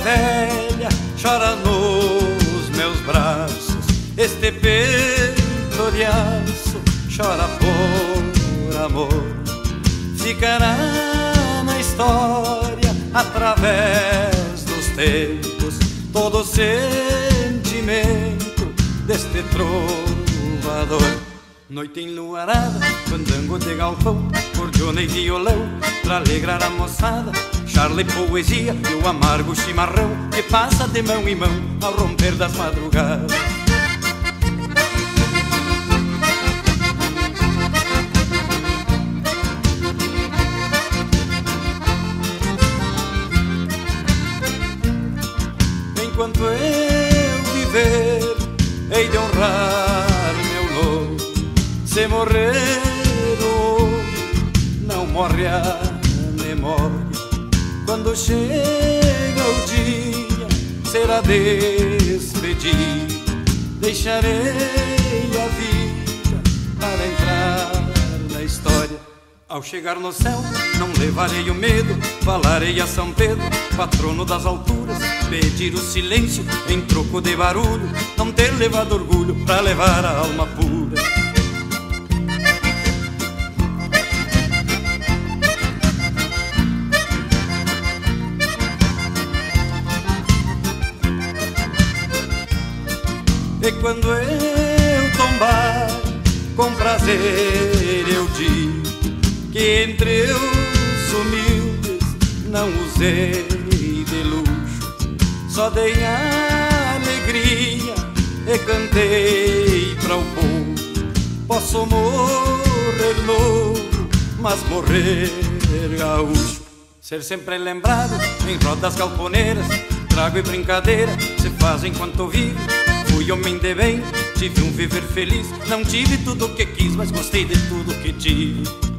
velha chora nos meus braços. Este peito de aço chora por amor. Ficará na história através dos tempos todo sentimento deste trovador. Noite enluarada, fandango de galpão, cordiona e violão, pra alegrar a moçada, charla poesia e o amargo chimarrão que passa de mão em mão ao romper das madrugadas. Enquanto eu viver, hei de honrar. Se morrer, não morre a memória. Quando chega o dia, será despedida. Deixarei a vida para entrar na história. Ao chegar no céu, não levarei o medo, falarei a São Pedro, patrono das alturas, pedir o silêncio em troco de barulho, não ter levado orgulho para levar a alma pura. E quando eu tombar, com prazer eu digo que entre os humildes não usei de luxo, só dei alegria e cantei para o povo. Posso morrer louco, mas morrer gaúcho. Ser sempre lembrado em rodas galponeiras, trago e brincadeira se faz enquanto vivo. Fui homem de bem, tive um viver feliz. Não tive tudo o que quis, mas gostei de tudo que tive.